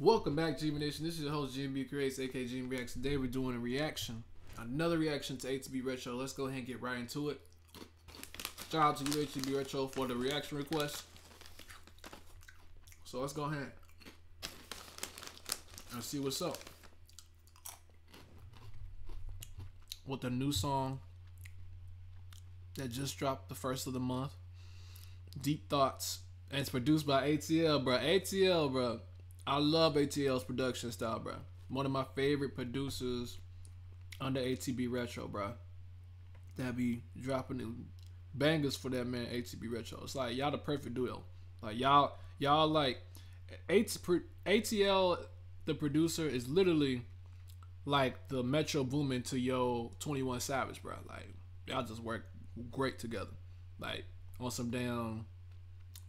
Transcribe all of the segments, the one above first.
Welcome back, GMB Nation. This is your host, GMB Creates, aka GMB Reacts. Today we're doing a reaction, another reaction to ATB Retro. Let's go ahead and get right into it. Shout out to you, ATB Retro, for the reaction request. So let's go ahead and see what's up with the new song that just dropped the first of the month. Deep Thoughts. And it's produced by ATL, bro. ATL, bro. I love ATL's production style, bro. One of my favorite producers under ATB Retro, bro. That be dropping bangers for that man, ATB Retro. It's like y'all the perfect duo. Like y'all, y'all like ATL, the producer is literally like the Metro Boomin to yo 21 Savage, bro. Like y'all just work great together. Like on some damn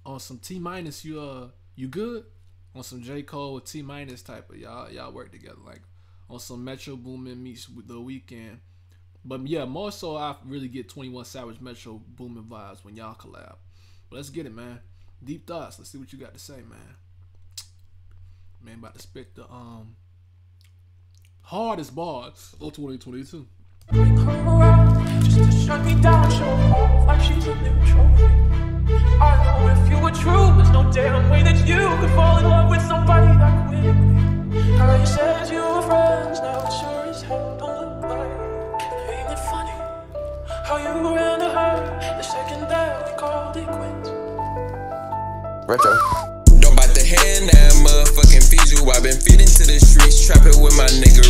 on some T minus you uh you good? On some J. Cole T minus type of y'all y'all work together. Like on some Metro Boomin meets the Weeknd. But yeah, more so I really get 21 Savage Metro Boomin vibes when y'all collab. But let's get it, man. Deep thoughts. Let's see what you got to say, man. Man, about to spit the um hardest bars of 2022. Just to shut me down, show off like she's a new trophy. I know if you were true, there's no damn way that you could fall in love with somebody that quickly. How you said you were friends, now it sure as hell don't look like. Ain't it funny how you ran to her the second that we called it quits? Retro Don't bite the hand that motherfucking feed you. I've been feeding to the streets, trapping with my nigga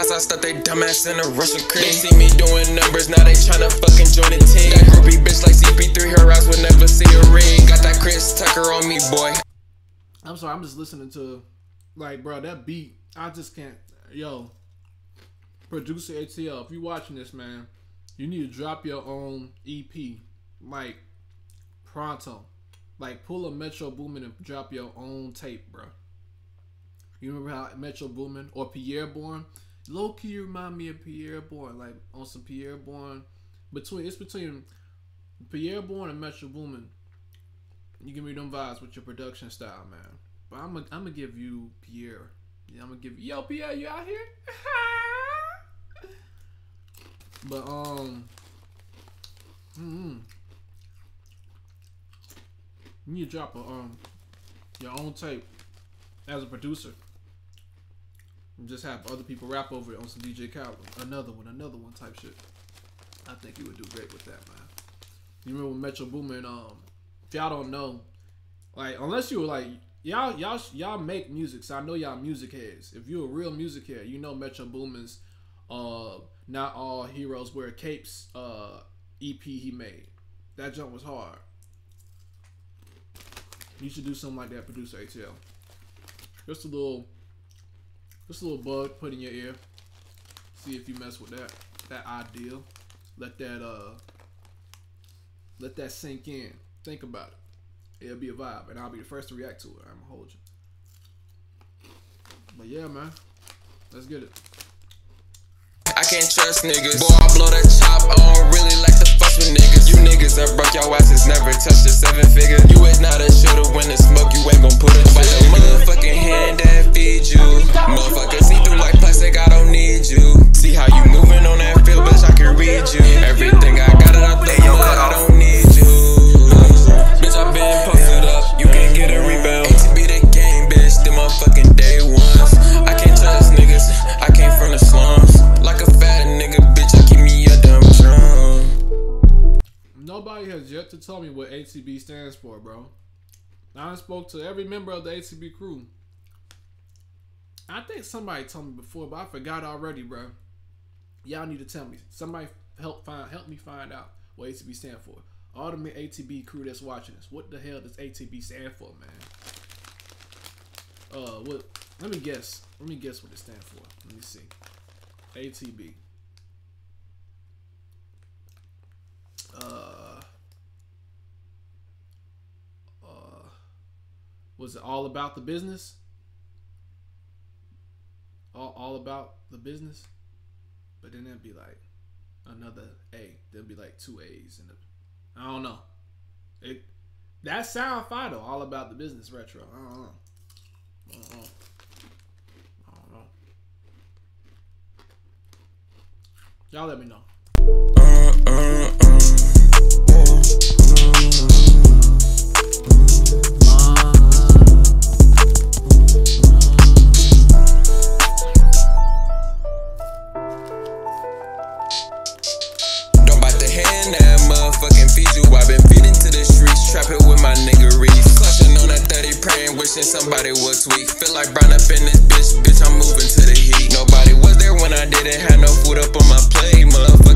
zaps, I stuck they dumbass in a Russian crib. They see me doing numbers, now they tryna fucking join the team. That groupie bitch like CP3, her eyes would never see a ring. Got that Chris Tucker on me, boy. I'm sorry, I'm just listening to, like, bro, that beat. I just can't. Yo, producer ATL, if you watching this, man, you need to drop your own EP, like, pronto. Like, pull a Metro Boomin and drop your own tape, bro. You remember how Metro Boomin or Pi'erre Bourne? Low key remind me of Pi'erre Bourne, like on some Pi'erre Bourne. Between it's between Pi'erre Bourne and Metro Boomin. You give me them vibes with your production style, man. But I'm gonna I'm give you Pierre. Yeah, I'm gonna give yo Pierre, you out here? but um, mm-hmm. you need to drop a um your own tape as a producer. Just have other people rap over it on some DJ Khaled. Another one, another one type shit. I think you would do great with that, man. You remember when Metro Boomin, um, if y'all don't know, like unless you were like y'all y'all y'all make music, so I know y'all music heads. If you're a real music head, you know Metro Boomin's uh not all heroes wear capes uh EP he made. That jump was hard. You should do something like that, producer ATL. Just a little just a little bug put in your ear. See if you mess with that that ideal. Let that uh let that sink in. Think about it. It'll be a vibe, and I'll be the first to react to it. I'm gonna hold you. But yeah, man, let's get it. I can't trust niggas. Boy, I blow that chop. I don't really like to fuss with niggas. Niggas that broke your asses never touched a seven figure. You is not a shooter when the smoke. You ain't gon' put a it by the motherfucking hand that feed you. Motherfucker to tell me what ATB stands for, bro. I spoke to every member of the ATB crew. I think somebody told me before, but I forgot already, bro. Y'all need to tell me. Somebody help find help me find out what ATB stand for. All the ATB crew that's watching this, what the hell does ATB stand for, man? Uh, what? Let me guess. Let me guess what it stands for. Let me see. ATB. Was it all about the business? All, all about the business? But then it'd be like another A. There'd be like two A's and I don't know. It that sound fine though. All about the business retro. I don't know. I don't know. I don't know. Y'all let me know. Uh, uh, uh. Motherfucking feed you. i been feeding to the streets, trapping with my nigga Reese. Clutching on that 30, praying, wishing somebody was weak. Feel like brown up in this bitch, bitch, I'm moving to the heat. Nobody was there when I didn't have no food up on my plate. Motherfuckers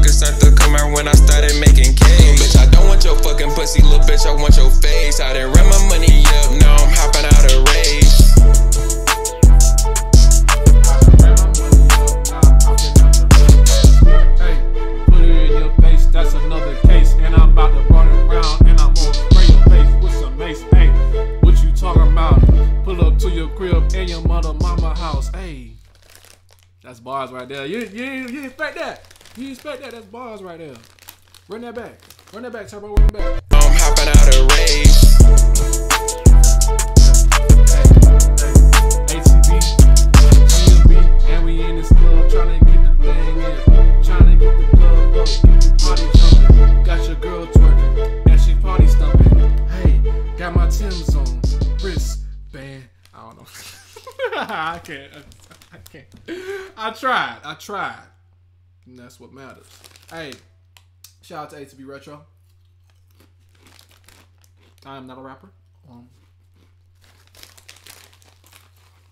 bars right there. You, you, you expect that? You expect that? That's bars right there. Run that back. Run that back, Turbo. Run it back. I'm hopping out. ATV, GMB, and we in this club trying to get the thing in. Trying to get the club up, party jumping. Got your girl twerking, and she party stumping. Hey, got my Tim's on. I don't know. I can't. I can't. I tried. I tried. And that's what matters. Hey, shout out to ATB Retro. I am not a rapper. Um,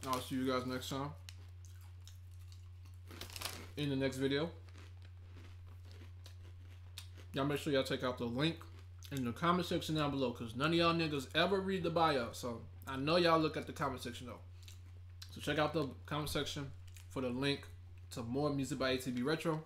I'll see you guys next time. In the next video. Y'all make sure y'all check out the link in the comment section down below because none of y'all niggas ever read the bio. So I know y'all look at the comment section though. So check out the comment section for the link to more music by ATB Retro.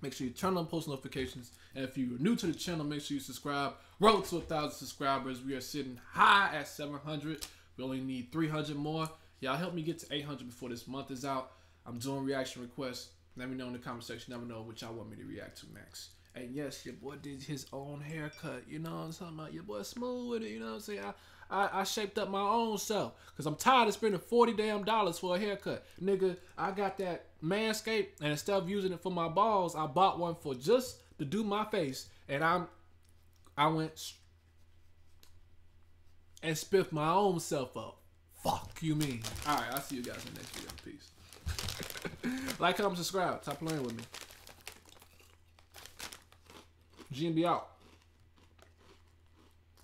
Make sure you turn on post notifications. And if you're new to the channel, make sure you subscribe. Road to a thousand subscribers. We are sitting high at 700. We only need 300 more. Y'all help me get to 800 before this month is out. I'm doing reaction requests. Let me know in the comment section. Let me know what y'all want me to react to next. And yes, your boy did his own haircut. You know what I'm talking about? Your boy smooth with it. You know what I'm saying? I, I, I shaped up my own self because I'm tired of spending 40 damn dollars for a haircut. Nigga, I got that Manscaped and instead of using it for my balls, I bought one for just to do my face. And I'm, I went and spiffed my own self up. Fuck you mean? All right, I'll see you guys in the next video. Peace. like, comment, subscribe. Stop playing with me. GMB out.